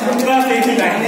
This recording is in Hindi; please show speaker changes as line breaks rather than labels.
पूरा एक ही लाइन